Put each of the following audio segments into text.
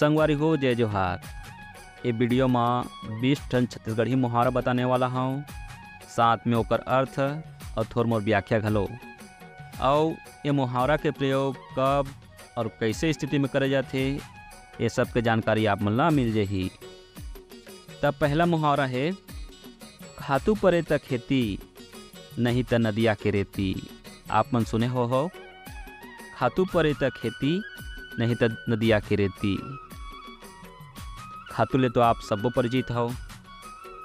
संगवारी हो, जय जोहार। ये वीडियो में बीस टन छत्तीसगढ़ी मुहावरा बताने वाला हूँ। साथ में ओकर अर्थ और थोड़ मोर व्याख्या घलो। और ये मुहावरा के प्रयोग कब और कैसे स्थिति में करे जाते ये सब के जानकारी आप मन ला मिल जाही। तब पहला मुहावरा है, खातू परे त खेती, नहीं त नदिया के रेती। आप मन सुने हो हो? खातू परे त खेती, नहीं त नदिया के रेती। खातू ले तो आप सबो परिचित हो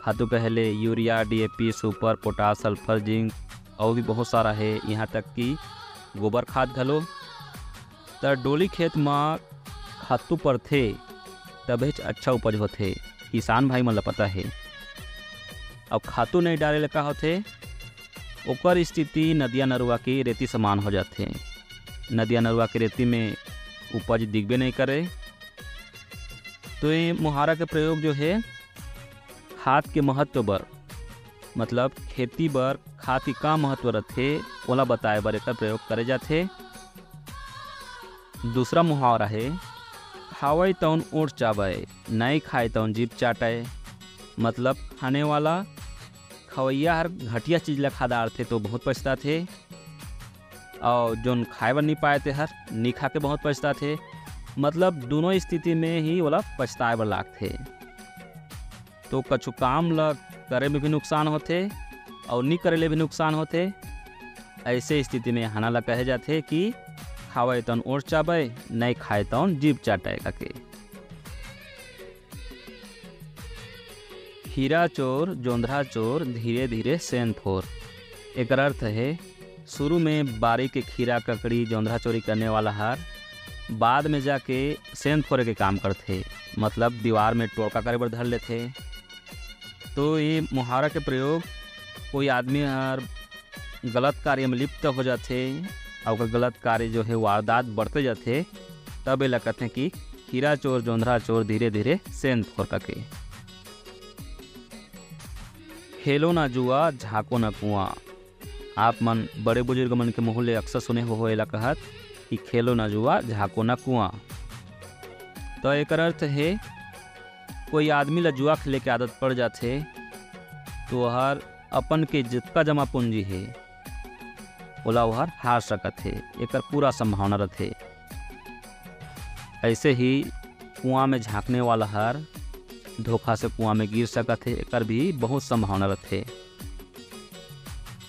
खातू कहले urea DAP super potash sulphur, zinc, और भी बहुत सारा है। यहाँ तक कि गोबर खाद घलो। त डोली खेत में खातू पड़थे तबे अच्छा उपज होथे। किसान भाई मन पता है। अब खातू नहीं डाले ले का होथे? ओकर स्थिति नदिया नरुआ की रेती समान हो जाते नदिया नरुआ की रेती में उपज दिखबे नहीं करे। तो ये मुहारा के प्रयोग जो है, खाद के महत्व बर मतलब खेती बर खाद की का महत्व रथे ओला बताए बर एक प्रयोग करे जाथे दूसरा मुहावरा है खावई तौन ऊँट चाबे नहीं खाए तौन जीप चाटे मतलब खाने वाला खवैया हर घटिया चीज़ ला खादार थे तो बहुत पछता थे और जो खाए बर नहीं पाए थे हर नहीं खा के बहुत पछता थे मतलब दोनों स्थिति में ही वाला पछताए बर लागथे तो कछु काम ला करे में भी नुकसान होते और नहीं करे ले भी नुकसान होते ऐसे स्थिति में हाना ला कहे जाते कि खावे तन ओढ़ चाबे नहीं खाए तन जीप चाटे के हीरा चोर, जोंधरा चोर धीरे धीरे सेन फोर एक अर्थ है, शुरू में बारी के खीरा ककड़ी जोंधरा चोरी करने वाला हार बाद में जाके सेन फोरे के काम करते मतलब दीवार में टोड़का करे बर धर लेते तो ये मुहावरा के प्रयोग कोई आदमी हर गलत कार्य में लिप्त हो जाते और ओकर गलत कार्य जो है वारदात बढ़ते जाते तब ये कहते कि हीरा चोर, जोंधरा चोर धीरे धीरे सेन फोर के। खेलो ना जुआ, झाको ना कुआँ। आप मन बड़े बुज़ुर्ग मन के मोहल्ले अक्सर सुने हो होएला कहत कि खेलो ना जुआ, झाको ना कुआँ। तो एक अर्थ है, कोई आदमी ला जुआ खेले के आदत पड़ जाते तो हर अपन के जितना जमा पूंजी है। ओला हर हार सकत है एक पूरा संभावना रहते ऐसे ही कुआँ में झांकने वाला हर धोखा से कुआँ में गिर सकत है एक भी बहुत संभावना रहते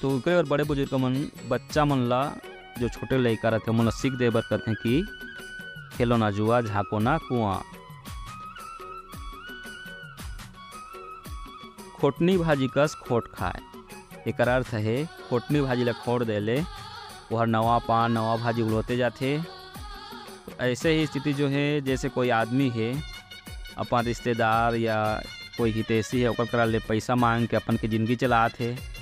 तो और बड़े बुज़ुर्ग मन, बच्चा मन ला जो छोटे लड़का रहते हैं ला सीख दे बर करते हैं कि खेलो ना जुआ, झाको ना कुआँ। खोटनी भाजी कस खोट खाए। एक अर्थ है, खोटनी भाजी ला खोट देले, वह नवा पान, नवा भाजी उड़ोते जाते। तो ऐसे ही स्थिति जो है, जैसे कोई आदमी है, अपन रिश्तेदार या कोई हितैषी है, ओकर करा ले पैसा मांग के अपन के ज़िंदगी चलाते।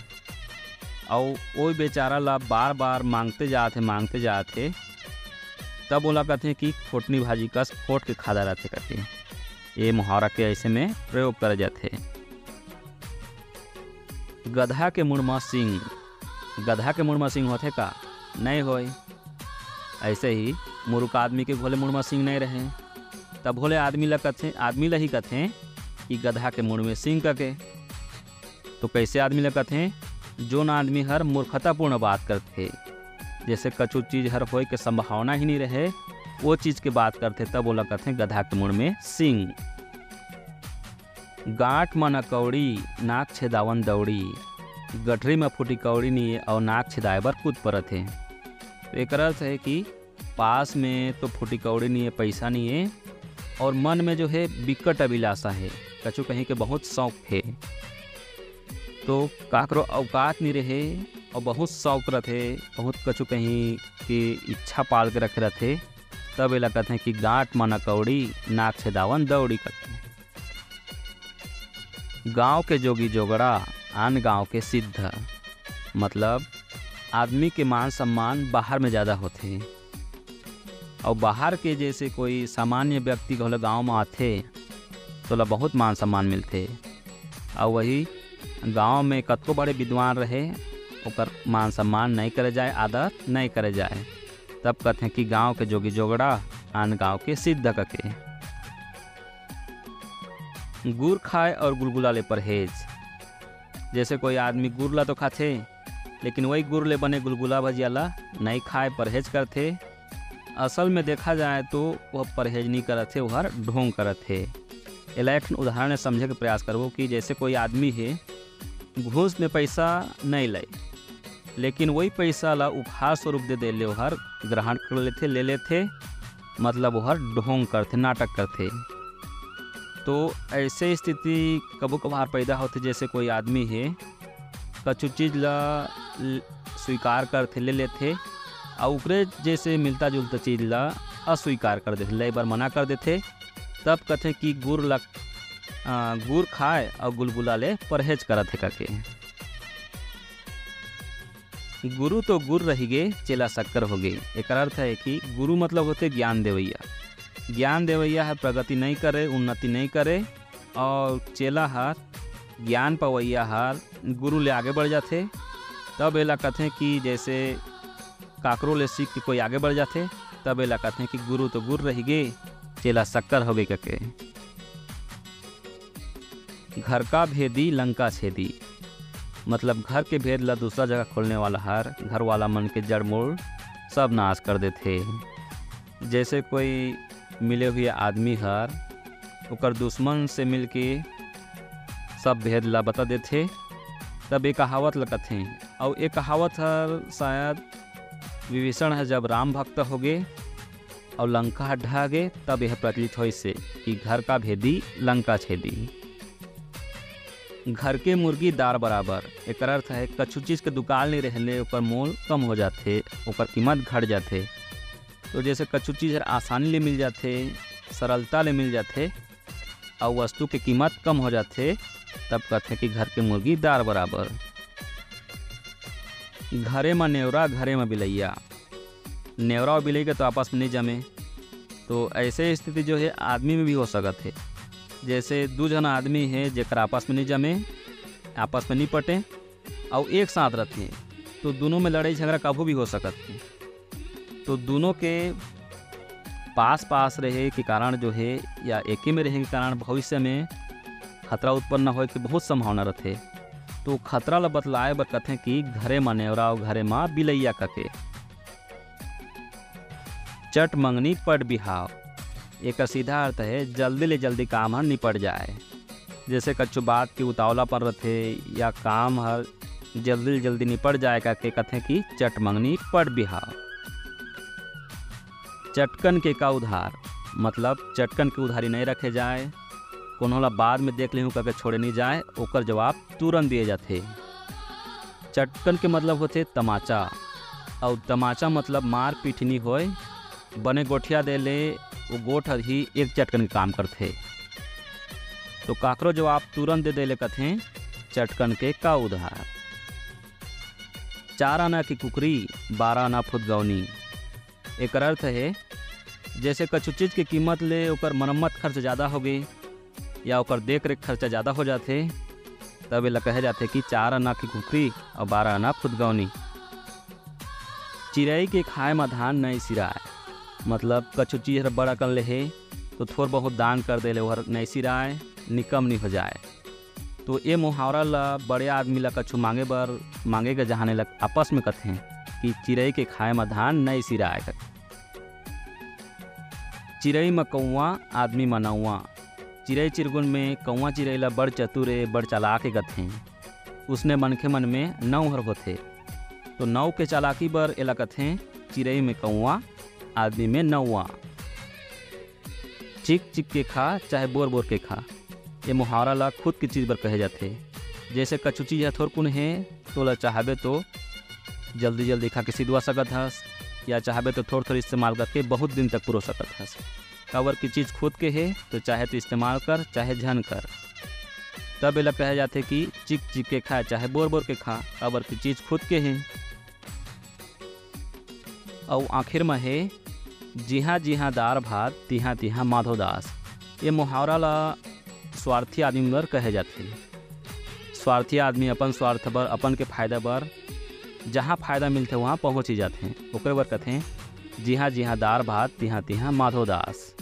और वो बेचारा ला बार बार मांगते जाते मांगते जाते, तब बोला कहते हैं कि खोटनी भाजी कस खोट के खादा रहते कहते हैं। ये मुहावरा के ऐसे में प्रयोग करे जाते हैं। गधा के मुड़ में सिंह। गधा के मुड़ में सिंह होते का? नहीं होए। ऐसे ही मुरुख आदमी के भोले मुड़ में सिंह नहीं रहे। तब भोले आदमी ला कथे आदमी ला ही कथे कि गधा के मुड़ में सिंह कके। तो कैसे आदमी ला कथे जोन आदमी हर मूर्खतापूर्ण बात करते जैसे कछु चीज़ हर होए के संभावना ही नहीं रहे, वो चीज़ के बात करते तब बोला करते गधा के मुड़ में सिंह। गांठ में कौड़ी, नाक छेदावन दौड़ी। गठरी में फूटी कौड़ी नहीं और नाक छेदाए बर कूद पड़त है। तो एक अर्थ है कि पास में तो फूटी कौड़ी नहीं है, पैसा नहीं है, और मन में जो है विकट अभिलाषा है। कछु कहीं के बहुत शौक है। तो काकरो औकात नहीं रहे और बहुत शौक रहते बहुत कछु कहीं की इच्छा पाल के रखे रहते तब एला कहते हैं कि गांठ माना कौड़ी, नाक से दावन दौड़ी करते हैं। गाँव के जोगी जोगड़ा, आन गाँव के सिद्ध। मतलब आदमी के मान सम्मान बाहर में ज़्यादा होते और बाहर के जैसे कोई सामान्य व्यक्ति गाँव में आते तो बहुत मान सम्मान मिलते। और वही गाँव में कतको बड़े विद्वान रहे, ओकर मान सम्मान नहीं करे जाए आदर नहीं करे जाए। तब कहते हैं कि गाँव के जोगी जोगड़ा, आन गाँव के सिद्ध कके। गुड़ खाए और गुलगुला ले परहेज। जैसे कोई आदमी गुड़ ला तो खाथे, लेकिन वही गुड़ ले बने गुलगुला भजिया ला नहीं खाए, परहेज करथे। असल में देखा जाए तो वह परहेज नहीं करत थे वह ढोंग करत थे एला उदाहरण समझे के प्रयास करबो कि जैसे कोई आदमी है, घूस में पैसा नहीं ले, लेकिन वही पैसा ला उपहार स्वरूप दे दे ले हर ग्रहण कर लेते ले लेते मतलब वह ढोंग करते नाटक करते तो ऐसे स्थिति कबो कभार पैदा होते जैसे कोई आदमी है, कछु चीज़ ला स्वीकार करते ले लेते और ओकरे जैसे मिलता जुलता चीज़ ला अस्वीकार कर देते ले बार मना कर देते तब कहते कि गुड़ ला गुड़ खाए और गुलगुला ले, परहेज करत है करके। गुरु तो गुर रही गे चेला शक्कर हो गए। एक अर्थ है कि गुरु मतलब होते ज्ञान देवैया। ज्ञान देवैया है, प्रगति नहीं करे, उन्नति नहीं करे, और चेला हार, ज्ञान पवैया हार, गुरु ले आगे बढ़ जाते। तब एला कहते कि जैसे काकरो ले सीख के कोई आगे बढ़ जाते, तब एला कहते कि गुरु तो गुर रही गे चेला शक्कर हो गए करके घर का भेदी, लंका छेदी। मतलब घर के भेद ला दूसरा जगह खोलने वाला हर घर वाला मन के जड़ मोड़, सब नाश कर देते जैसे कोई मिले हुए आदमी हर, ओकर दुश्मन से मिल के सब भेद ला बता देते तब एक कहावत लगते और एक कहावत हर शायद विभीषण है जब राम भक्त हो गए और लंका ढह गए तब यह प्रचलित हो इससे कि घर का भेदी लंका छेदी। घर के मुर्गी दार बराबर। एक अर्थ है, कछु चीज़ के दुकान नहीं रहने ओकर मोल कम हो जाते ओकर कीमत घट जाते तो जैसे कछु चीज़ आसानी ले मिल जाते सरलता ले मिल जाते और वस्तु के कीमत कम हो जाते तब कहते कि घर के मुर्गी दार बराबर। घरे में नेवरा, घरे में बिलैया। नेवरा और बिलई के तो आपस में नहीं जमे। तो ऐसे स्थिति जो है, आदमी में भी हो सकत है। जैसे दो जन आदमी है जर आपस में नहीं जमे, आपस में नहीं पटे, और एक साथ रहते तो दोनों में लड़ाई झगड़ा कभी भी हो सकत है। तो दोनों के पास पास रहे के कारण जो है, या एक ही में रहे के कारण भविष्य में खतरा उत्पन्न हो के बहुत संभावना रहते। तो खतरा ला बतलाए बर कहते कि घरे में नेवरा और घरे माँ बिलैया कके। चट मंगनी पट बिहाव। एक सीधा अर्थ है, जल्दी ले जल्दी काम हर निपट जाए। जैसे कच्चू बात की उतावला पर रहते या काम हर जल्दी जल्दी निपट जाए का के कहते कि चट मंगनी पट बिहाव। चटकन के का उधार मतलब चटकन के उधारी नहीं रखे जाए। कोनो ला बाद में देख लें करके छोड़े नहीं जाए, ओकर जवाब तुरंत दिए जाते चटकन के मतलब होते तमाचा और तमाचा मतलब मार पीटनी होए बने गोठिया दे ले, वो गोठ ही एक चटकन के काम करते तो काकरो जवाब तुरंत दे दे देले कथे, चटकन के का उधार? चार आना की कुकरी, बारह आना फुदगौनी एक अर्थ है, जैसे कछु चीज़ की कीमत ले, ओकर मरम्मत खर्च ज़्यादा हो गई या ओकर देख रेख खर्चा ज़्यादा हो जाते तब एला कहे जाते कि चार आना की कुकरी और बारह आना फुदगौनी चिड़ई के खाए में धान नहीं सिराए। मतलब कछु चीज़ बड़ा कर ले है तो थोड़ बहुत दान कर दे ले और नहीं सिराए निकम नहीं हो जाए तो ये मुहावरा ला बड़े आदमी ला कछु मांगे बर, मांगे के जहाने लग आपस में कथे कि चिड़ई के खाए में धान नहीं सिराए कर। चिड़ई में कौआ आदमी में नौआ चिड़ई चिरगुन में कौआ चिड़ई ला बड़ चतुरे, बड़ चालाक गथे उसने मनखे मन में नौ हर होते तो नौ के चालाकी बर एला कथे चिड़ई में कौआ आदमी में नौआ चिक चिक के खा, चाहे बोर बोर के खा। ये मुहावरा ला खुद की चीज़ पर कहे जाते जैसे कछु चीज़ है थोड़कुन है तो ला चाहबे तो जल्दी जल्दी खा के सिधवा सकत हस, या चाहबे तो थोड़ा थोड़ा इस्तेमाल करके बहुत दिन तक पुरो सकत हस। काबर की चीज़ खुद के है तो चाहे तो इस्तेमाल कर, चाहे झन कर। तब एला कहे जाते कि चिक चिक के खा, चाहे बोर बोर के खा काबर की चीज़ खुद के है। और आखिर में है, जिहाँ जिहाँ दार भात, तिहाँ तिहाँ माधो दास। ये मुहावरा ला स्वार्थी आदमी बर कहे जाते स्वार्थी आदमी अपन स्वार्थ बर, अपन के फ़ायदा बर, जहाँ फ़ायदा मिलते वहाँ पहुँच ही जाते हैं। ओकरे बर कहते हैं जिहाँ जिहाँ दार भात, तिहाँ तिहाँ माधो दास।